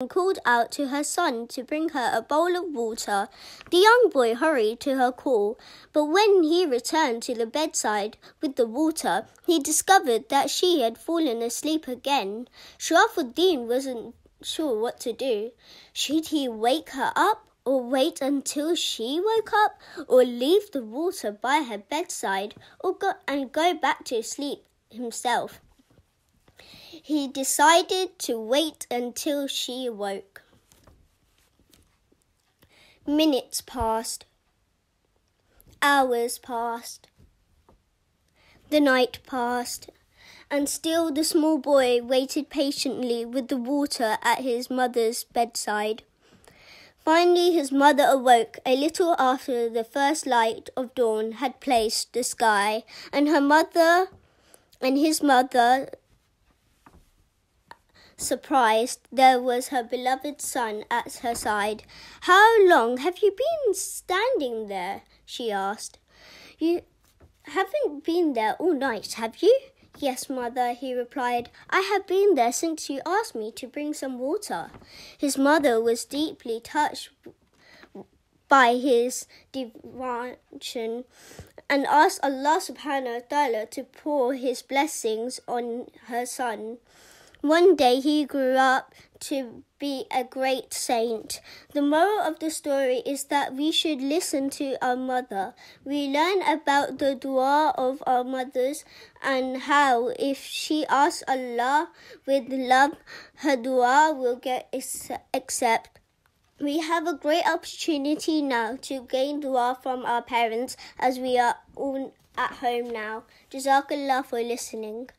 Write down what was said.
and called out to her son to bring her a bowl of water. The young boy hurried to her call, but when he returned to the bedside with the water, he discovered that she had fallen asleep again. Sharafuddin wasn't sure what to do. Should he wake her up? Or wait until she woke up, or leave the water by her bedside, or go and go back to sleep himself. He decided to wait until she awoke. Minutes passed. Hours passed. The night passed, and still the small boy waited patiently with the water at his mother's bedside. Finally, his mother awoke a little after the first light of dawn had placed the sky, and her mother and his mother Surprised, there was her beloved son at her side. How long have you been standing there? she asked. You haven't been there all night, have you? Yes, mother, he replied. I have been there since you asked me to bring some water. His mother was deeply touched by his devotion and asked Allah subhanahu wa ta'ala to pour his blessings on her son. One day he grew up to be a great saint. The moral of the story is that we should listen to our mother. We learn about the dua of our mothers and how if she asks Allah with love, her dua will get accepted. We have a great opportunity now to gain dua from our parents as we are all at home now. Jazakallah for listening.